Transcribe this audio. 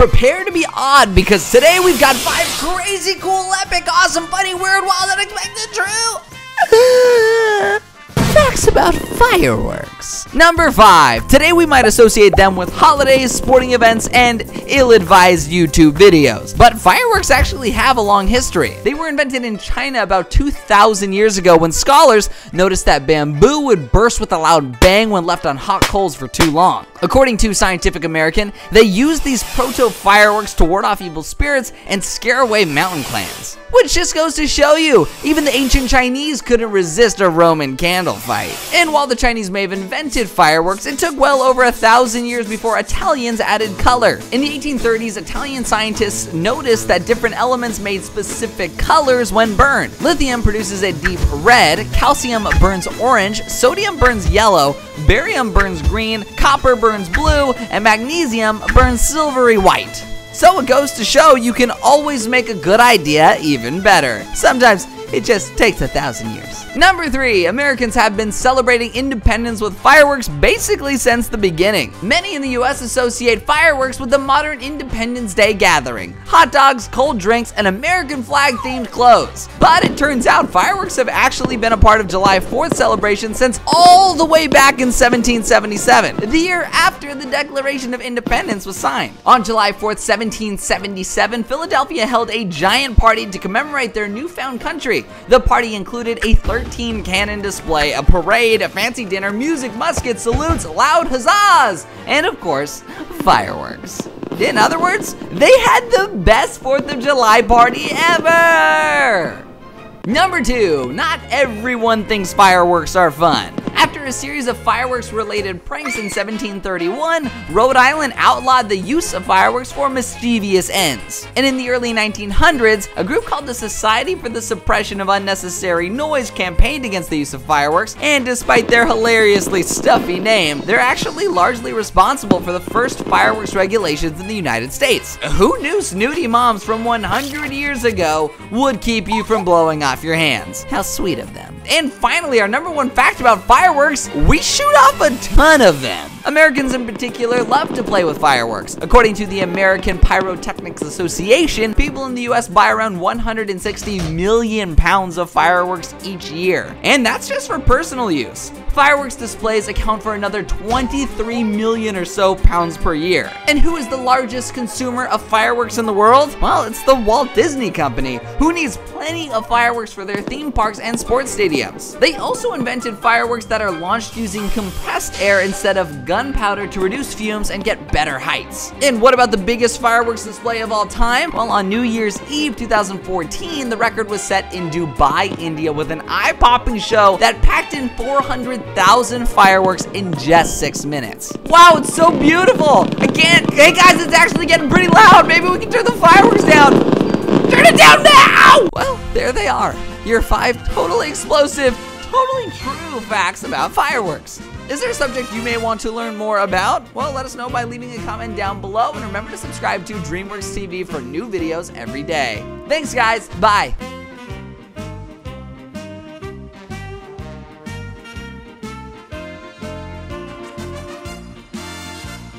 prepare to be odd because today we've got five crazy, cool, epic, awesome, funny, weird, wild, unexpected, true. Facts about fireworks. Number five. Today we might associate them with holidays, sporting events, and ill-advised YouTube videos. But fireworks actually have a long history. They were invented in China about 2,000 years ago when scholars noticed that bamboo would burst with a loud bang when left on hot coals for too long. According to Scientific American, they used these proto-fireworks to ward off evil spirits and scare away mountain clans. Which just goes to show you, even the ancient Chinese couldn't resist a Roman candle fight. And while the Chinese may have invented fireworks, it took well over a thousand years before Italians added color. In the 1830s, Italian scientists noticed that different elements made specific colors when burned. Lithium produces a deep red, calcium burns orange, sodium burns yellow, barium burns green, copper burns blue, and magnesium burns silvery white. So it goes to show you can always make a good idea even better. Sometimes it just takes a thousand years. Number three, Americans have been celebrating independence with fireworks basically since the beginning. Many in the US associate fireworks with the modern Independence Day gathering. Hot dogs, cold drinks, and American flag themed clothes. But it turns out fireworks have actually been a part of July 4th celebration since all the way back in 1777, the year after the Declaration of Independence was signed. On July 4th, 1777, Philadelphia held a giant party to commemorate their newfound country. The party included a 13 cannon display, a parade, a fancy dinner, music, musket salutes, loud huzzas, and of course, fireworks. In other words, they had the best 4th of July party ever! Number two, not everyone thinks fireworks are fun. After a series of fireworks related pranks in 1731, Rhode Island outlawed the use of fireworks for mischievous ends. And in the early 1900s, a group called the Society for the Suppression of Unnecessary Noise campaigned against the use of fireworks, and despite their hilariously stuffy name, they're actually largely responsible for the first fireworks regulations in the United States. Who knew snooty moms from 100 years ago would keep you from blowing off your hands? How sweet of them. And finally, our number one fact about fireworks, we shoot off a ton of them. Americans in particular love to play with fireworks. According to the American Pyrotechnics Association, people in the US buy around 160 million pounds of fireworks each year. And that's just for personal use. Fireworks displays account for another 23 million or so pounds per year. And who is the largest consumer of fireworks in the world? Well, it's the Walt Disney Company, who needs plenty of fireworks for their theme parks and sports stadiums. They also invented fireworks that are launched using compressed air instead of gunpowder to reduce fumes and get better heights. And what about the biggest fireworks display of all time? Well, on New Year's Eve 2014, the record was set in Dubai, India with an eye-popping show that packed in 400,000 fireworks in just six minutes. Wow, it's so beautiful! I can't, hey guys, it's actually getting pretty loud. Maybe we can turn the fireworks down. Turn it down now! Well, there they are. Your five totally explosive, totally true facts about fireworks. Is there a subject you may want to learn more about? Well, let us know by leaving a comment down below and remember to subscribe to DreamWorks TV for new videos every day. Thanks guys, bye!